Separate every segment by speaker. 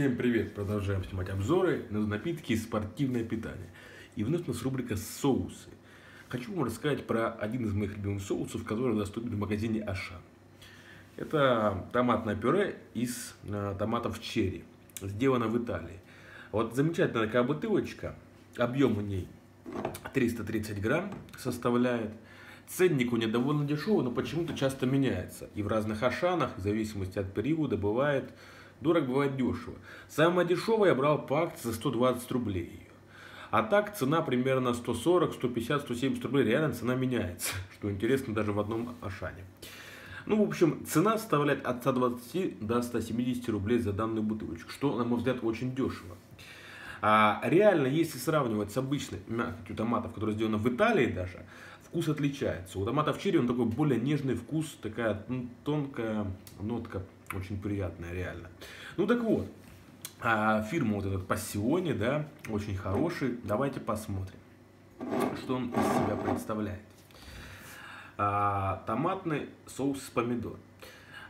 Speaker 1: Всем привет! Продолжаем снимать обзоры на напитки и спортивное питание. И вновь у нас рубрика «Соусы». Хочу вам рассказать про один из моих любимых соусов, который доступен в магазине Ашан. Это томатное пюре из э, томатов черри. Сделано в Италии. Вот замечательная такая бутылочка. Объем у ней 330 грамм составляет. Ценник у нее довольно дешевый, но почему-то часто меняется. И в разных ашанах, в зависимости от периода, бывает дорого, бывает дешево. Самое дешевое я брал акции за 120 рублей. А так цена примерно 140, 150, 170 рублей. Реально цена меняется, что интересно даже в одном ашане. Ну, в общем, цена составляет от 120 до 170 рублей за данную бутылочку, что, на мой взгляд, очень дешево. А реально, если сравнивать с обычной мякотью томатов, которая сделана в Италии даже, вкус отличается. У томатов черри он такой более нежный вкус, такая ну, тонкая нотка, очень приятная реально. Ну так вот, а фирма вот этот Пассионе, да, очень хороший. Давайте посмотрим, что он из себя представляет. А, томатный соус с помидор.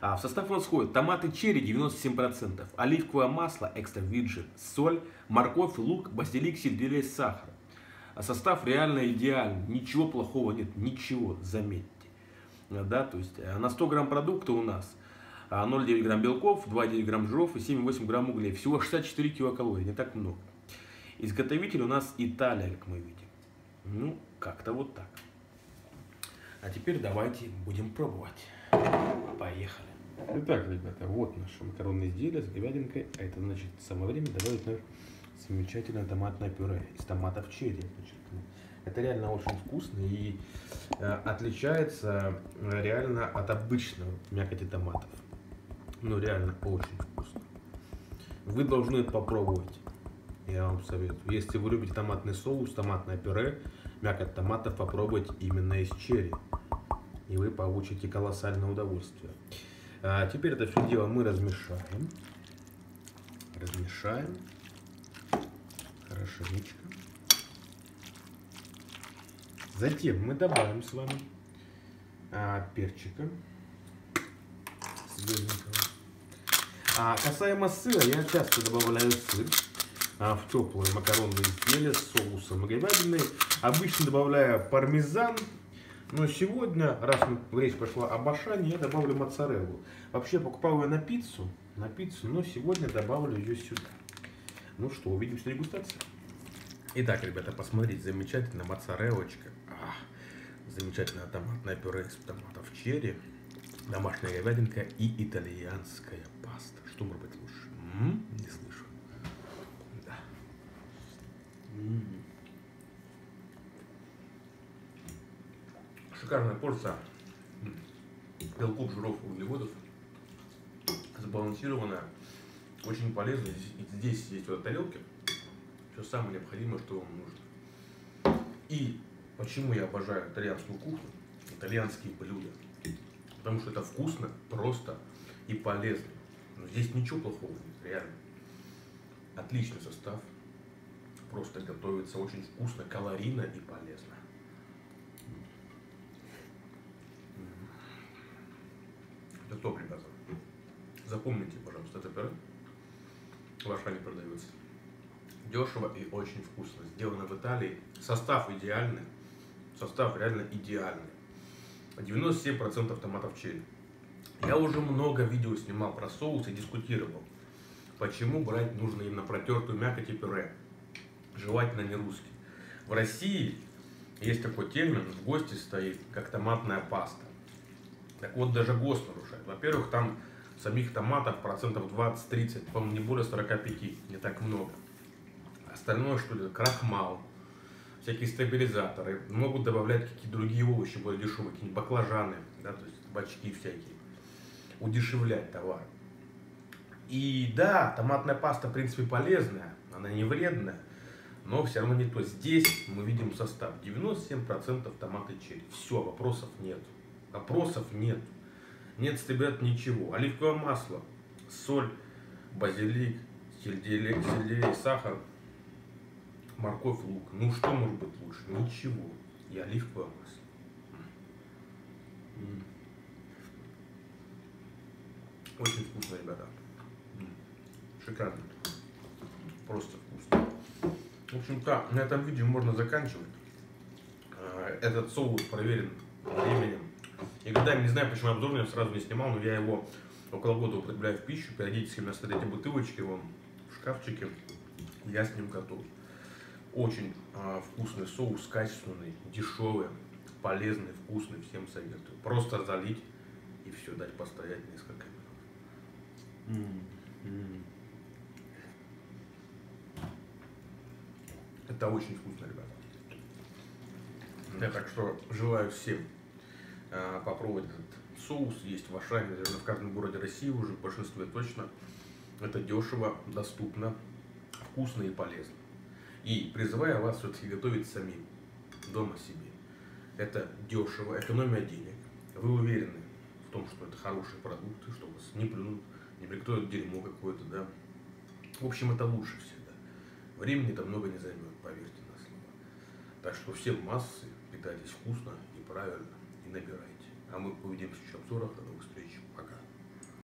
Speaker 1: А, в состав нас входит томаты черри 97%, оливковое масло экстра virgin, соль, морковь, лук, базилик, сельдерей, сахар. А состав реально идеальный, ничего плохого нет, ничего, заметьте. Да, то есть э, на 100 грамм продукта у нас 0,9 грамм белков, 2,9 грамм жиров и 7,8 грамм углей. Всего 64 килокалорий, не так много. Изготовитель у нас Италия, как мы видим. Ну, как-то вот так. А теперь давайте будем пробовать. Поехали. Итак, ребята, вот наше макаронное изделие с говядинкой. А это значит самое время добавить наше замечательное томатное пюре из томатов черри. Это реально очень вкусно и э, отличается э, реально от обычного мякоти томатов. Ну реально очень вкусно. Вы должны попробовать. Я вам советую. Если вы любите томатный соус, томатное пюре, мякоть томатов, попробуйте именно из черри. И вы получите колоссальное удовольствие. А теперь это все дело мы размешаем. Размешаем. Хорошенечко. Затем мы добавим с вами а, перчика зелененького. А касаемо сыра, я часто добавляю сыр а, в теплые макаронные изделия с соусом говядиной. Обычно добавляю пармезан, но сегодня, раз речь пошла об ашане, я добавлю моцареллу. Вообще покупаю ее на пиццу, на пиццу, но сегодня добавлю ее сюда. Ну что, увидимся на дегустации. Итак, ребята, посмотрите, замечательная моцареллочка. А, замечательное томатное пюре из томатов черри домашняя говядинка и итальянская паста. Что может быть лучше? М -м? Не слышу. Да. М -м. Шикарная порция белков, жиров углеводов. Сбалансированная. Очень полезная. Здесь, есть в этой все самое необходимое, что вам нужно. И почему я обожаю итальянскую кухню, итальянские блюда потому что это вкусно, просто и полезно. Но здесь ничего плохого нет, реально. Отличный состав. Просто готовится очень вкусно, калорийно и полезно. Это топ, ребята. Запомните, пожалуйста, это пюре. В Ашане продается. Дешево и очень вкусно. Сделано в Италии. Состав идеальный. Состав реально идеальный. 97% томатов черри. Я уже много видео снимал про соус и дискутировал, почему брать нужно именно протертую мякоть и пюре. Желательно не русский. В России есть такой термин, в ГОСТе стоит, как томатная паста. Так вот, даже ГОСТ нарушает. Во-первых, там самих томатов процентов 20-30, по-моему, не более 45, не так много. Остальное, что ли, крахмал, всякие стабилизаторы, могут добавлять какие-то другие овощи более дешевые, какие-нибудь баклажаны, да, то есть бачки всякие, удешевлять товар. И да, томатная паста, в принципе, полезная, она не вредная, но все равно не то. Здесь мы видим состав 97% томаты черри. Все, вопросов нет. Вопросов нет. Нет стебят ничего. Оливковое масло, соль, базилик, сельдерей, сельдерей сахар, морковь, лук. Ну что может быть лучше? Ничего. И оливковое масло. Очень вкусно, ребята. Шикарно. просто вкусно. В общем-то, на этом видео можно заканчивать. А, этот соус проверен временем. И когда, не знаю, почему обзор я сразу не снимал, но я его около года употребляю в пищу. Периодически у меня стоят эти бутылочки вон, в шкафчике. Я с ним готов. Очень а, вкусный соус, качественный, дешевый, полезный, вкусный. Всем советую. Просто залить и все, дать постоять несколько минут. Это очень вкусно, ребята. Я так что желаю всем э, попробовать этот соус. Есть в Ашане, наверное, в каждом городе России уже, в большинстве точно. Это дешево, доступно, вкусно и полезно. И призываю вас все-таки готовить самим, дома себе. Это дешево, экономия денег. Вы уверены в том, что это хорошие продукты, что вас не плюнут, не приготовят дерьмо какое-то, да. В общем, это лучше всегда. Времени это много не займет, поверьте на слово. Так что всем массы, питайтесь вкусно и правильно, и набирайте. А мы увидимся в обзорах. До новых встреч. Пока.